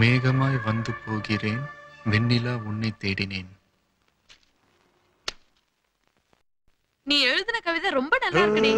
மேகமாய் வந்து போகிறேன். வெண்ணிலா உன்னை தேடினேன். நீ எழுதின கவிதை ரொம்ப நல்லா இருக்குடி.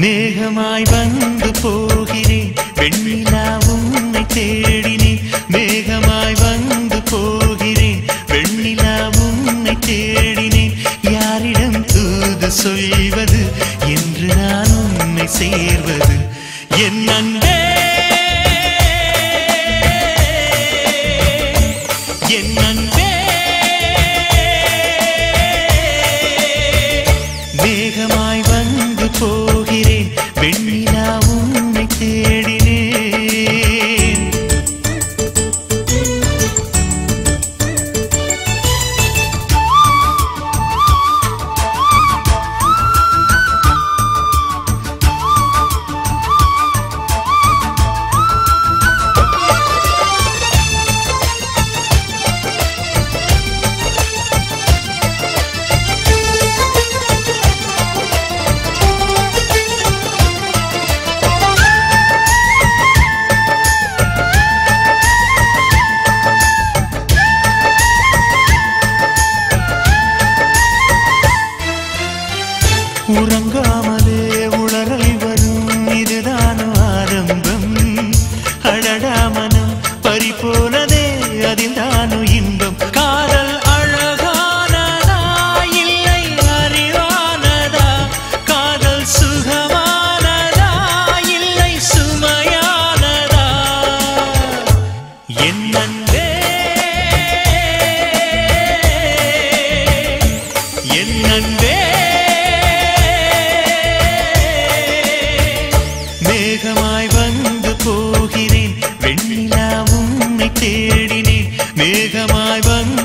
மேகமாய் வந்து போகிறேன். வெண்ணிலா உன்னை தேடினேன். மேகமாய் வந்து போகிறேன். வெண்ணிலா உன்னை தேடினேன். யாரிடம் தூது சொல்வது? என்று நான் உன்னை சேர்வது. என் அன்பே தேடினேன் மேகமாய் வந்து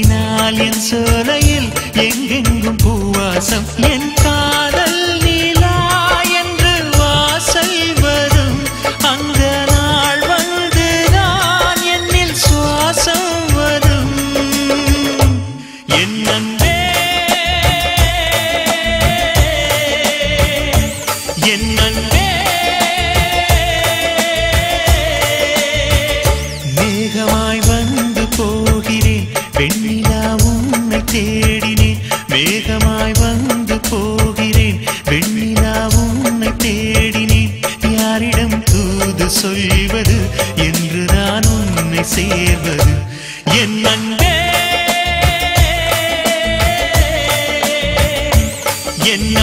பேசினால் என் சோலையில் எங்கெங்கும் பூவாசம் என் நண்பே. என்ன